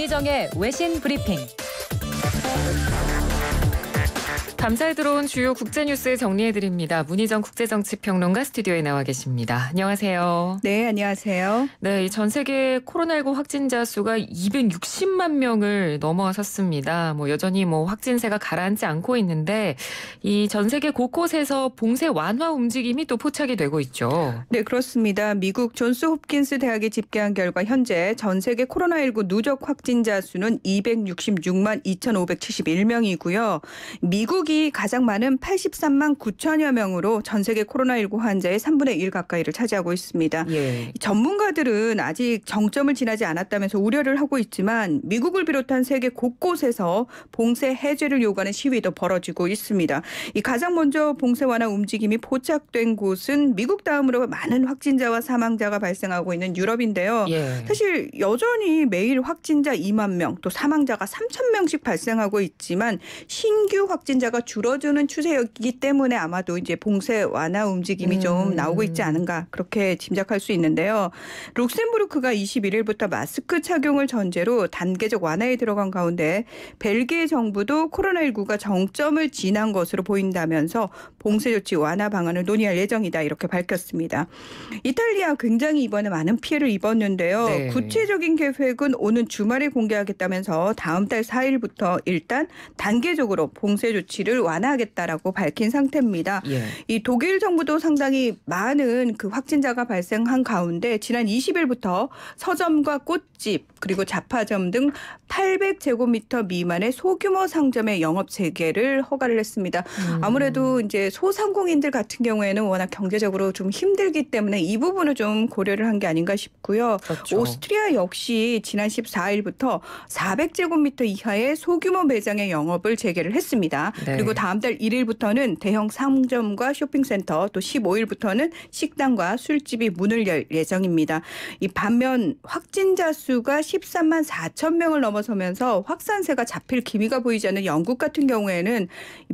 문희정의 외신 브리핑. 감사에 들어온 주요 국제 뉴스 정리해 드립니다. 문희정 국제정치평론가 스튜디오에 나와 계십니다. 안녕하세요. 네, 안녕하세요. 네, 전 세계 코로나19 확진자 수가 260만 명을 넘어섰습니다. 뭐 여전히 뭐 확진세가 가라앉지 않고 있는데 이 전 세계 곳곳에서 봉쇄 완화 움직임이 또 포착이 되고 있죠. 네, 그렇습니다. 미국 존스 홉킨스 대학이 집계한 결과 현재 전 세계 코로나19 누적 확진자 수는 266만 2,571명이고요. 미국 미국이 가장 많은 83만 9천여 명으로 전 세계 코로나19 환자의 3분의 1 가까이를 차지하고 있습니다. 예. 전문가들은 아직 정점을 지나지 않았다면서 우려를 하고 있지만 미국을 비롯한 세계 곳곳에서 봉쇄 해제를 요구하는 시위도 벌어지고 있습니다. 이 가장 먼저 봉쇄 완화 움직임이 포착된 곳은 미국 다음으로 많은 확진자와 사망자가 발생하고 있는 유럽인데요. 예. 사실 여전히 매일 확진자 2만 명, 또 사망자가 3천 명씩 발생하고 있지만 신규 확진자가 줄어드는 추세였기 때문에 아마도 이제 봉쇄 완화 움직임이 음. 좀 나오고 있지 않은가 그렇게 짐작할 수 있는데요. 룩셈부르크가 21일부터 마스크 착용을 전제로 단계적 완화에 들어간 가운데 벨기에 정부도 코로나19가 정점을 지난 것으로 보인다면서 봉쇄 조치 완화 방안을 논의할 예정이다 이렇게 밝혔습니다. 이탈리아 굉장히 이번에 많은 피해를 입었는데요. 네. 구체적인 계획은 오는 주말에 공개하겠다면서 다음 달 4일부터 일단 단계적으로 봉쇄 조치를 조치를 완화하겠다라고 밝힌 상태입니다. 예. 이 독일 정부도 상당히 많은 그 확진자가 발생한 가운데 지난 20일부터 서점과 꽃 집 그리고 잡화점 등 800제곱미터 미만의 소규모 상점의 영업 재개를 허가를 했습니다. 음. 아무래도 이제 소상공인들 같은 경우에는 워낙 경제적으로 좀 힘들기 때문에 이 부분을 좀 고려를 한 게 아닌가 싶고요. 그렇죠. 오스트리아 역시 지난 14일부터 400제곱미터 이하의 소규모 매장의 영업을 재개를 했습니다. 네. 그리고 다음 달 1일부터는 대형 상점과 쇼핑센터 또 15일부터는 식당과 술집이 문을 열 예정입니다. 이 반면 확진자 수가 13만 4천 명을 넘어서면서 확산세가 잡힐 기미가 보이지 않는 영국 같은 경우에는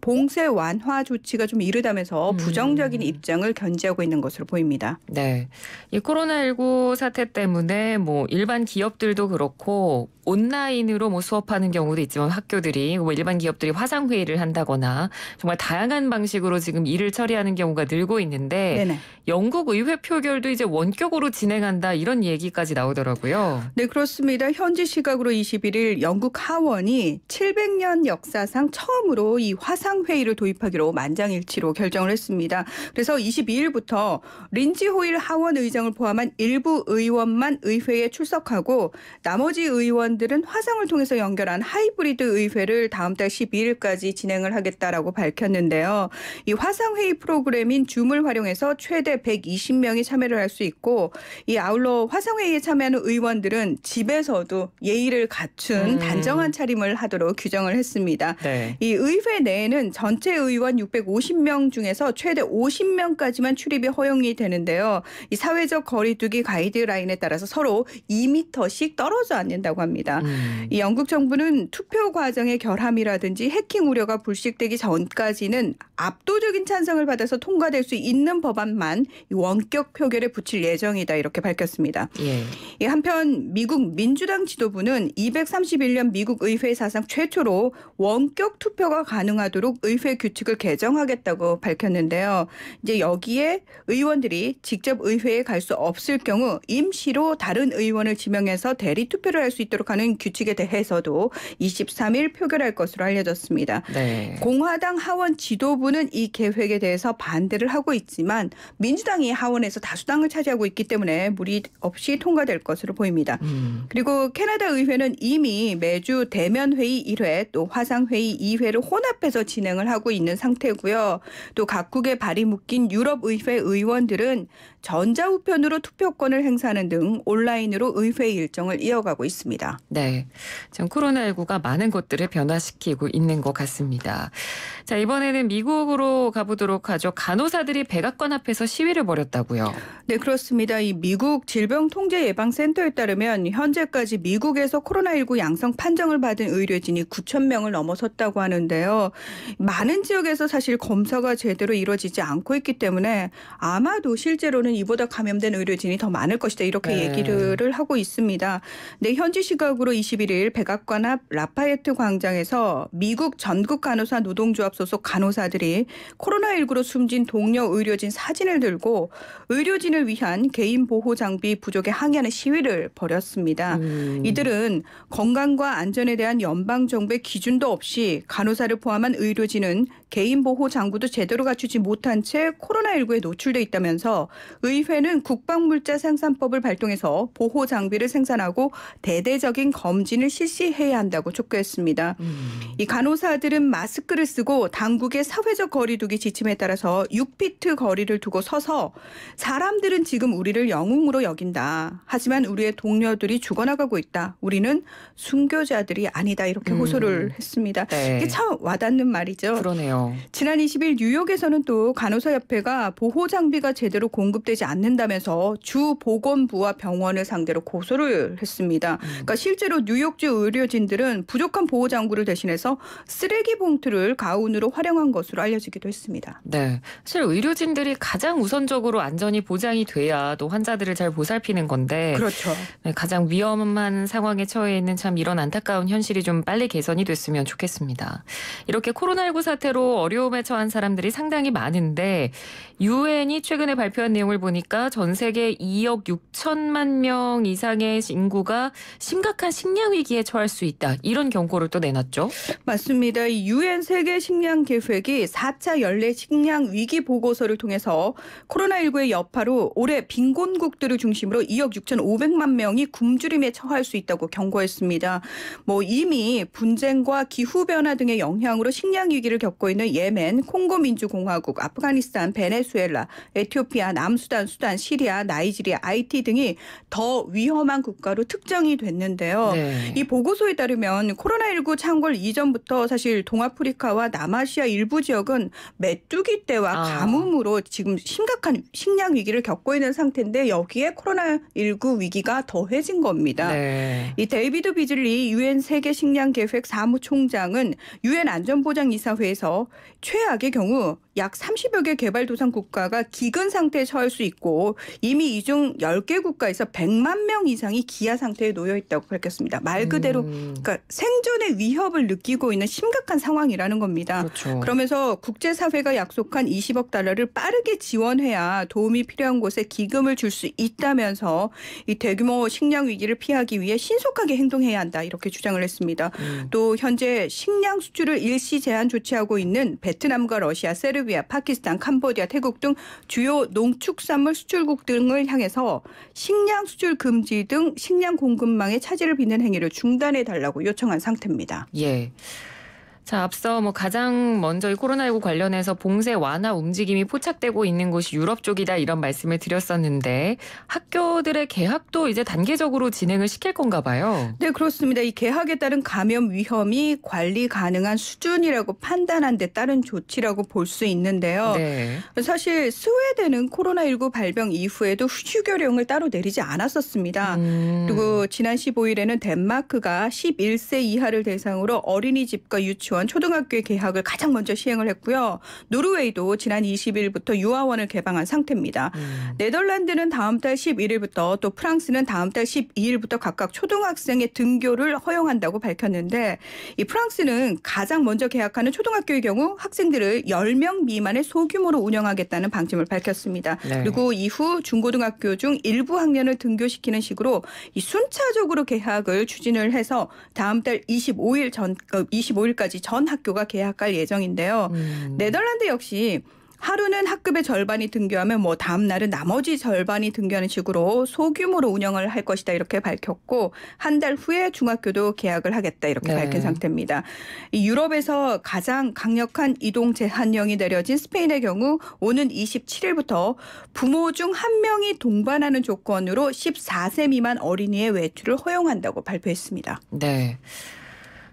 봉쇄 완화 조치가 좀 이르다면서 음. 부정적인 입장을 견지하고 있는 것으로 보입니다. 네. 이 코로나19 사태 때문에 뭐 일반 기업들도 그렇고 온라인으로 뭐 수업하는 경우도 있지만 학교들이 뭐 일반 기업들이 화상 회의를 한다거나 정말 다양한 방식으로 지금 일을 처리하는 경우가 늘고 있는데 네네. 영국 의회 표결도 이제 원격으로 진행한다 이런 얘기까지 나오더라고요. 네, 그렇습니다. 현지 시각으로 21일 영국 하원이 700년 역사상 처음으로 이 화상 회의를 도입하기로 만장일치로 결정을 했습니다. 그래서 22일부터 린지 호일 하원 의장을 포함한 일부 의원만 의회에 출석하고 나머지 의원 의원들은 화상을 통해서 연결한 하이브리드 의회를 다음 달 12일까지 진행을 하겠다라고 밝혔는데요. 이 화상 회의 프로그램인 줌을 활용해서 최대 120명이 참여를 할 수 있고 이 아울러 화상 회의에 참여하는 의원들은 집에서도 예의를 갖춘 음. 단정한 차림을 하도록 규정을 했습니다. 네. 이 의회 내에는 전체 의원 650명 중에서 최대 50명까지만 출입이 허용이 되는데요. 이 사회적 거리두기 가이드라인에 따라서 서로 2미터씩 떨어져 앉는다고 합니다. 있습니다. 음. 이 영국 정부는 투표 과정의 결함이라든지 해킹 우려가 불식되기 전까지는 압도적인 찬성을 받아서 통과될 수 있는 법안만 원격 표결에 붙일 예정이다 이렇게 밝혔습니다. 예. 한편 미국 민주당 지도부는 231년 미국 의회 사상 최초로 원격 투표가 가능하도록 의회 규칙을 개정하겠다고 밝혔는데요. 이제 여기에 의원들이 직접 의회에 갈 수 없을 경우 임시로 다른 의원을 지명해서 대리 투표를 할 수 있도록 하는 규칙에 대해서도 23일 표결할 것으로 알려졌습니다. 네. 공화당 하원 지도부는 이 계획에 대해서 반대를 하고 있지만 민주당이 하원에서 다수당을 차지하고 있기 때문에 무리 없이 통과될 것으로 보입니다. 음. 그리고 캐나다 의회는 이미 매주 대면 회의 1회 또 화상 회의 2회를 혼합해서 진행을 하고 있는 상태고요. 또 각국의 발이 묶인 유럽 의회 의원들은 전자우편으로 투표권을 행사하는 등 온라인으로 의회 일정을 이어가고 있습니다. 네. 지금 코로나19가 많은 것들을 변화시키고 있는 것 같습니다. 자, 이번에는 미국으로 가보도록 하죠. 간호사들이 백악관 앞에서 시위를 벌였다고요. 네, 그렇습니다. 이 미국 질병통제예방센터에 따르면 현재까지 미국에서 코로나19 양성 판정을 받은 의료진이 9천 명을 넘어섰다고 하는데요. 많은 지역에서 사실 검사가 제대로 이루어지지 않고 있기 때문에 아마도 실제로는 이보다 감염된 의료진이 더 많을 것이다 이렇게 네. 얘기를 하고 있습니다. 네, 현지 시각 시각으로 21일 백악관 앞 라파에트 광장에서 미국 전국 간호사 노동조합 소속 간호사들이 코로나19로 숨진 동료 의료진 사진을 들고 의료진을 위한 개인 보호 장비 부족에 항의하는 시위를 벌였습니다. 음. 이들은 건강과 안전에 대한 연방 정부의 기준도 없이 간호사를 포함한 의료진은 개인 보호 장구도 제대로 갖추지 못한 채 코로나19에 노출돼 있다면서 의회는 국방물자 생산법을 발동해서 보호 장비를 생산하고 대대 적인 검진을 실시해야 한다고 촉구했습니다. 음. 이 간호사들은 마스크를 쓰고 당국의 사회적 거리두기 지침에 따라서 6피트 거리를 두고 서서 사람들은 지금 우리를 영웅으로 여긴다. 하지만 우리의 동료들이 죽어나가고 있다. 우리는 순교자들이 아니다. 이렇게 음. 호소를 했습니다. 네. 이게 참 와닿는 말이죠. 그러네요. 지난 20일 뉴욕에서는 또 간호사협회가 보호 장비가 제대로 공급되지 않는다면서 주 보건부와 병원을 상대로 고소를 했습니다. 그러니까 실 제로 뉴욕주 의료진들은 부족한 보호 장구를 대신해서 쓰레기 봉투를 가운으로 활용한 것으로 알려지기도 했습니다. 네. 사실 의료진들이 가장 우선적으로 안전이 보장이 돼야 또 환자들을 잘 보살피는 건데 그렇죠. 네, 가장 위험한 상황에 처해 있는 참 이런 안타까운 현실이 좀 빨리 개선이 됐으면 좋겠습니다. 이렇게 코로나19 사태로 어려움에 처한 사람들이 상당히 많은데 유엔이 최근에 발표한 내용을 보니까 전 세계 2억 6천만 명 이상의 인구가 심각한 식량 위기에 처할 수 있다. 이런 경고를 또 내놨죠. 맞습니다. 이 유엔 세계 식량 계획이 4차 연례 식량 위기 보고서를 통해서 코로나19의 여파로 올해 빈곤국들을 중심으로 2억 6,500만 명이 굶주림에 처할 수 있다고 경고했습니다. 뭐 이미 분쟁과 기후 변화 등의 영향으로 식량 위기를 겪고 있는 예멘, 콩고 민주공화국, 아프가니스탄, 베네수엘라, 에티오피아, 남수단, 수단, 시리아, 나이지리아, 아이티 등이 더 위험한 국가로 특정이 됐는데 요. 네. 이 보고서에 따르면 코로나19 창궐 이전부터 사실 동아프리카와 남아시아 일부 지역은 메뚜기 떼와 아. 가뭄으로 지금 심각한 식량 위기를 겪고 있는 상태인데 여기에 코로나19 위기가 더해진 겁니다. 네. 이 데이비드 비즐리 유엔 세계 식량 계획 사무총장은 유엔 안전보장 이사회에서 최악의 경우 약 30여 개 개발도상 국가가 기근 상태에 처할 수 있고 이미 이 중 10개 국가에서 100만 명 이상이 기아 상태에 놓여 있다고 밝혔습니다. 말 그대로 음, 그러니까 생존의 위협을 느끼고 있는 심각한 상황이라는 겁니다. 그렇죠. 그러면서 국제사회가 약속한 20억 달러를 빠르게 지원해야 도움이 필요한 곳에 기금을 줄 수 있다면서 이 대규모 식량 위기를 피하기 위해 신속하게 행동해야 한다 이렇게 주장을 했습니다. 음. 또 현재 식량 수출을 일시 제한 조치하고 있는 베트남과 러시아, 세르 비아, 파키스탄, 캄보디아, 태국 등 주요 농축산물 수출국 등을 향해서 식량 수출 금지 등 식량 공급망의 차질을 빚는 행위를 중단해 달라고 요청한 상태입니다. 예. 자, 앞서 뭐 가장 먼저 이 코로나19 관련해서 봉쇄 완화 움직임이 포착되고 있는 곳이 유럽 쪽이다 이런 말씀을 드렸었는데 학교들의 개학도 이제 단계적으로 진행을 시킬 건가 봐요. 네, 그렇습니다. 이 개학에 따른 감염 위험이 관리 가능한 수준이라고 판단한 데 따른 조치라고 볼 수 있는데요. 네. 사실 스웨덴은 코로나19 발병 이후에도 휴교령을 따로 내리지 않았었습니다. 음. 그리고 지난 15일에는 덴마크가 11세 이하를 대상으로 어린이집과 유치 원, 초등학교의 개학을 가장 먼저 시행을 했고요. 노르웨이도 지난 20일부터 유아원을 개방한 상태입니다. 음. 네덜란드는 다음 달 11일부터 또 프랑스는 다음 달 12일부터 각각 초등학생의 등교를 허용한다고 밝혔는데 이 프랑스는 가장 먼저 개학하는 초등학교의 경우 학생들을 10명 미만의 소규모로 운영하겠다는 방침을 밝혔습니다. 네. 그리고 이후 중고등학교 중 일부 학년을 등교시키는 식으로 이 순차적으로 개학을 추진을 해서 다음 달 25일 전 25일까지 전 학교가 개학할 예정인데요. 음. 네덜란드 역시 하루는 학급의 절반이 등교하면 뭐 다음 날은 나머지 절반이 등교하는 식으로 소규모로 운영을 할 것이다 이렇게 밝혔고 한 달 후에 중학교도 개학을 하겠다 이렇게 네. 밝힌 상태입니다. 이 유럽에서 가장 강력한 이동 제한령이 내려진 스페인의 경우 오는 27일부터 부모 중 한 명이 동반하는 조건으로 14세 미만 어린이의 외출을 허용한다고 발표했습니다. 네.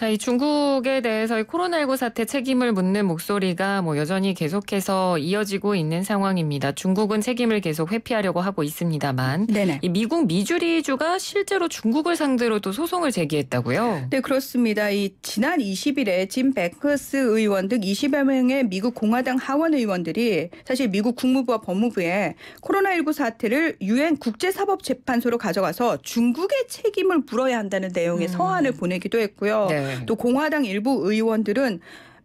자, 이 중국에 대해서 이 코로나19 사태 책임을 묻는 목소리가 뭐 여전히 계속해서 이어지고 있는 상황입니다. 중국은 책임을 계속 회피하려고 하고 있습니다만 네네. 이 미국 미주리주가 실제로 중국을 상대로 또 소송을 제기했다고요. 네, 그렇습니다. 이 지난 20일에 짐 베커스 의원 등 20여 명의 미국 공화당 하원 의원들이 사실 미국 국무부와 법무부에 코로나19 사태를 유엔 국제사법재판소로 가져가서 중국의 책임을 물어야 한다는 내용의 음. 서한을 보내기도 했고요. 네. 또 공화당 일부 의원들은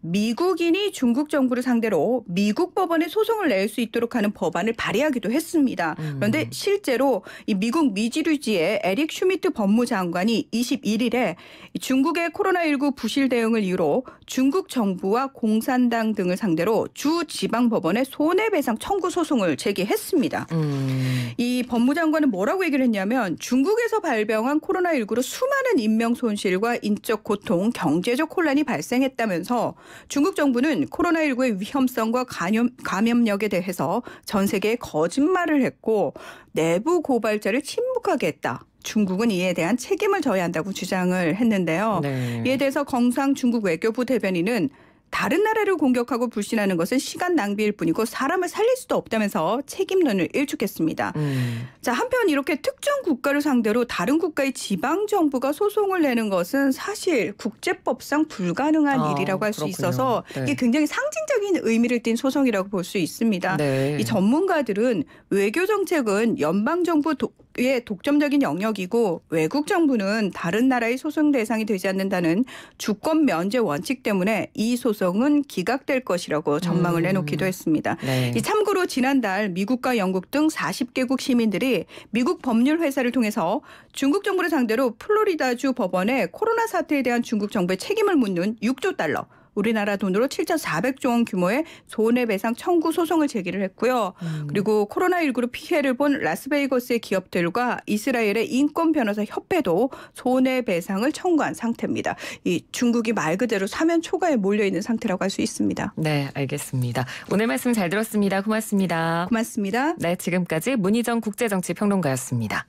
미국인이 중국 정부를 상대로 미국 법원에 소송을 낼 수 있도록 하는 법안을 발의하기도 했습니다. 음. 그런데 실제로 이 미국 미주리주의 에릭 슈미트 법무장관이 21일에 중국의 코로나19 부실 대응을 이유로 중국 정부와 공산당 등을 상대로 주 지방 법원에 손해배상 청구 소송을 제기했습니다. 음. 이 법무장관은 뭐라고 얘기를 했냐면 중국에서 발병한 코로나19로 수많은 인명 손실과 인적 고통, 경제적 혼란이 발생했다면서 중국 정부는 코로나19의 위험성과 감염, 감염력에 대해서 전 세계에 거짓말을 했고 내부 고발자를 침묵하게 했다. 중국은 이에 대한 책임을 져야 한다고 주장을 했는데요. 네. 이에 대해서 경상 중국 외교부 대변인은 다른 나라를 공격하고 불신하는 것은 시간 낭비일 뿐이고 사람을 살릴 수도 없다면서 책임론을 일축했습니다. 음. 자, 한편 이렇게 특정 국가를 상대로 다른 국가의 지방 정부가 소송을 내는 것은 사실 국제법상 불가능한 아, 일이라고 할 수. 있어서 네. 이게 굉장히 상징 적인 의미를 띤 소송이라고 볼 수 있습니다. 네. 이 전문가들은 외교 정책은 연방 정부 의 독점적인 영역이고 외국 정부는 다른 나라의 소송 대상이 되지 않는다는 주권 면제 원칙 때문에 이 소송은 기각될 것이라고 전망을 음. 내놓기도 했습니다. 네. 이 참고로 지난달 미국과 영국 등 40개국 시민들이 미국 법률 회사를 통해서 중국 정부를 상대로 플로리다주 법원에 코로나 사태에 대한 중국 정부의 책임을 묻는 6조 달러 우리나라 돈으로 7,400조 원 규모의 손해배상 청구 소송을 제기를 했고요. 음. 그리고 코로나19로 피해를 본 라스베이거스의 기업들과 이스라엘의 인권 변호사 협회도 손해배상을 청구한 상태입니다. 이 중국이 말 그대로 사면 초과에 몰려 있는 상태라고 할 수 있습니다. 네, 알겠습니다. 오늘 말씀 잘 들었습니다. 고맙습니다. 고맙습니다. 네, 지금까지 문희정 국제정치평론가였습니다.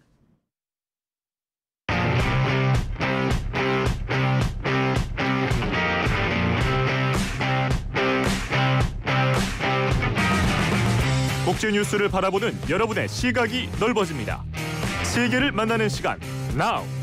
국제 뉴스를 바라보는 여러분의 시각이 넓어집니다. 세계를 만나는 시간, now.